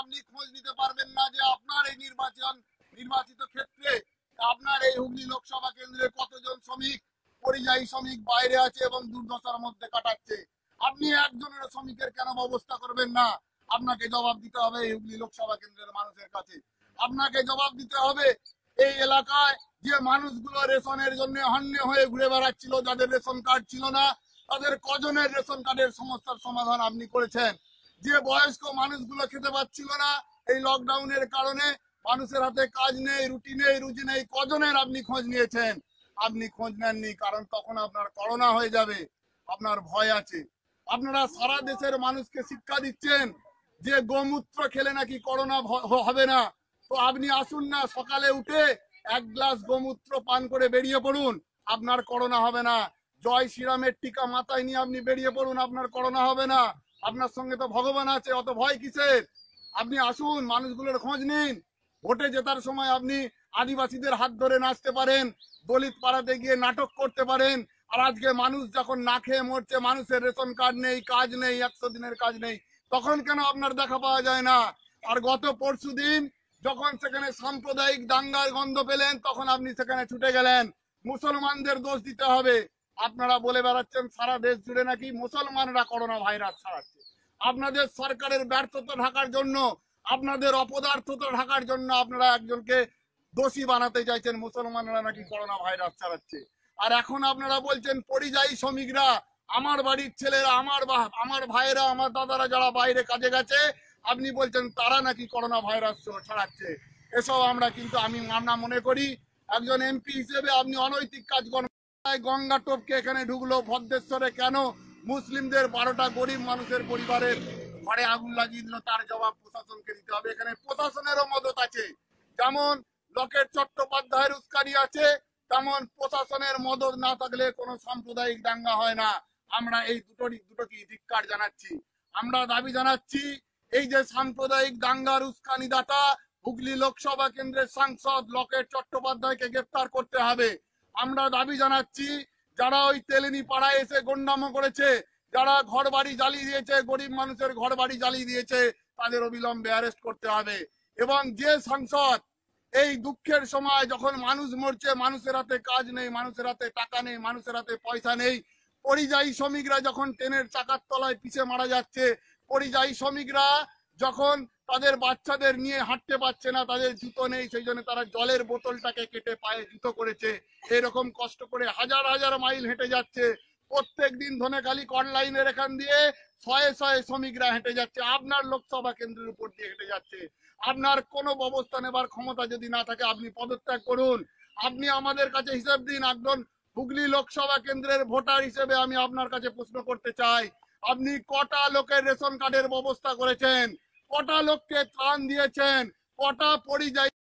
আপনি খোঁজ নিতে পারবেন না যে আপনার এই নির্বাচন, নির্বাচিত ক্ষেত্রে আপনার এই হুগলি লোকসভা কেন্দ্রে কতজন শ্রমিক, পরিযায়ী শ্রমিক বাইরে আছে এবং দুর্দশার মধ্যে কাটাচ্ছে? আপনি একজনের শ্রমিকের কেন ব্যবস্থা করবেন না? আপনাকে জবাব দিতে হবে এই হুগলি লোকসভা কেন্দ্রের মানুষের কাছে। আপনাকে জবাব দিতে হবে এই এলাকায় যে মানুষগুলো রেশনের জন্য হন্য হয়ে ঘুরে বেড়াচ্ছিল, যাদের রেশন কার্ড ছিল না, তাদের কজনের রেশন কার্ডের সমস্যার সমাধান আপনি করেছেন? যে বয়স্ক মানুষগুলো খেতে পাচ্ছিল না এই লকডাউনের কারণে মানুষের হাতে কাজ নেই, রুটি নেই, রুজি নেই, কজনের আপনি খোঁজ নিয়েছেন? আপনি খোঁজ নেননি, কারণ তখন আপনার করোনা হয়ে যাবে, আপনার ভয় আছে। আপনারা সারা দেশের মানুষকে শিক্ষা দিচ্ছেন যে গোমূত্র খেলে নাকি করোনা হবে না। তো আপনি আসুন না, সকালে উঠে এক গ্লাস গোমূত্র পান করে বেরিয়ে পড়ুন, আপনার করোনা হবে না। জয় শ্রীরামের টিকা মাথায় নিয়ে আপনি বেরিয়ে পড়ুন, আপনার করোনা হবে না। আপনার সঙ্গে তো ভগবান আছে, অত ভয় কিসের? আপনি আসুন, মানুষগুলোর খোঁজ নিন। ভোটে জেতার সময় আপনি আদিবাসীদের হাত ধরে নাচতে পারেন, দলিত পাড়াতে গিয়ে নাটক করতে পারেন। আর আজকে মানুষ যখন না খেয়ে মরছে, মানুষের রেশন কার্ড নেই, কাজ নেই, একশো দিনের কাজ নেই, তখন কেন আপনার দেখা পাওয়া যায় না? আর গত পরশু দিন যখন সেখানে সাম্প্রদায়িক দাঙ্গার গন্ধ পেলেন, তখন আপনি সেখানে ছুটে গেলেন। মুসলমানদের দোষ দিতে হবে। আপনারা বলে বেড়াচ্ছেন, সারা দেশ জুড়ে নাকি মুসলমানরা করোনা ভাইরাস ছড়াচ্ছে। আপনাদের সরকারের ব্যর্থতা ঢাকার জন্য, আপনাদের অপদার্থতা ঢাকার জন্য আপনারা একজনকে দোষী বানাতে চাইছেন, মুসলমানরা নাকি করোনা ভাইরাস ছড়াচ্ছে। আর এখন আপনারা বলছেন, পরিযায়ী শ্রমিকরা, আমার বাড়ির ছেলেরা, আমার আমার ভাইয়েরা, আমার দাদারা যারা বাইরে কাজে গেছে, আপনি বলছেন তারা নাকি করোনা ভাইরাস ছড়াচ্ছে। এসব আমরা কিন্তু, আমি আমরা মনে করি, একজন এমপি হিসেবে আপনি অনৈতিক কাজ গঙ্গা টোপকে এখানে ঢুকলো ভদ্রেশ্বরে। কেন? মুসলিমদের বারোটা গরিব মানুষের পরিবারের ঘরে আগুন লাগিয়ে দিল, তার জবাব প্রশাসনকে দিতে হবে। এখানে প্রশাসনেরও মদত আছে। যেমন লকেট চট্টোপাধ্যায়ের উস্কানি আছে, তেমন প্রশাসনের মদত না থাকলে কোনো সাম্প্রদায়িক দাঙ্গা হয় না। আমরা এই দুটোরই দুটোকে ধিক্কার জানাচ্ছি। আমরা দাবি জানাচ্ছি, এই যে সাম্প্রদায়িক দাঙ্গার উস্কানি দাতা হুগলি লোকসভা কেন্দ্রের সাংসদ লকেট চট্টোপাধ্যায়কে গ্রেফতার করতে হবে। আমরা দাবি জানাচ্ছি, যারা ওই তেলেনি পাড়ায় এসে গন্ডামো করেছে, যারা ঘর বাড়ি জ্বালিয়ে দিয়েছে, গরিব মানুষের ঘর বাড়ি জ্বালিয়ে দিয়েছে, তাদের অবিলম্বে অ্যারেস্ট করতে হবে। এবং যে সাংসদ এই দুঃখের সময় যখন মানুষ মরছে, মানুষের হাতে কাজ নেই, মানুষের হাতে টাকা নেই, মানুষের হাতে পয়সা নেই, পরিযায়ী শ্রমিকরা যখন ট্রেনের চাকার তলায় পিছে মারা যাচ্ছে, পরিযায়ী শ্রমিকরা যখন তাদের বাচ্চাদের নিয়ে হাঁটতে পারছে না, তাদের জুতো নেই, সেই জন্য তারা জলের বোতলটাকে কেটে পায়ে জুতো করেছে। এরকম কষ্ট করে হাজার হাজার মাইল হেঁটে যাচ্ছে। প্রত্যেক দিন ধনেখালি কর লাইনের এখান দিয়ে শয়ে শয়ে শ্রমিকরা হেঁটে যাচ্ছে। আপনার লোকসভা কেন্দ্রের উপর দিয়ে হেঁটে যাচ্ছে। আপনার কোনো ব্যবস্থা নেবার ক্ষমতা যদি না থাকে, আপনি পদত্যাগ করুন। আপনি আমাদের কাছে হিসাব দিন। একজন হুগলি লোকসভা কেন্দ্রের ভোটার হিসেবে আমি আপনার কাছে প্রশ্ন করতে চাই। আপনি কটা লোকের রেশন কার্ডের ব্যবস্থা করেছেন? কটা লোককে ত্রাণ দিয়েছেন কটা পরিযায়ী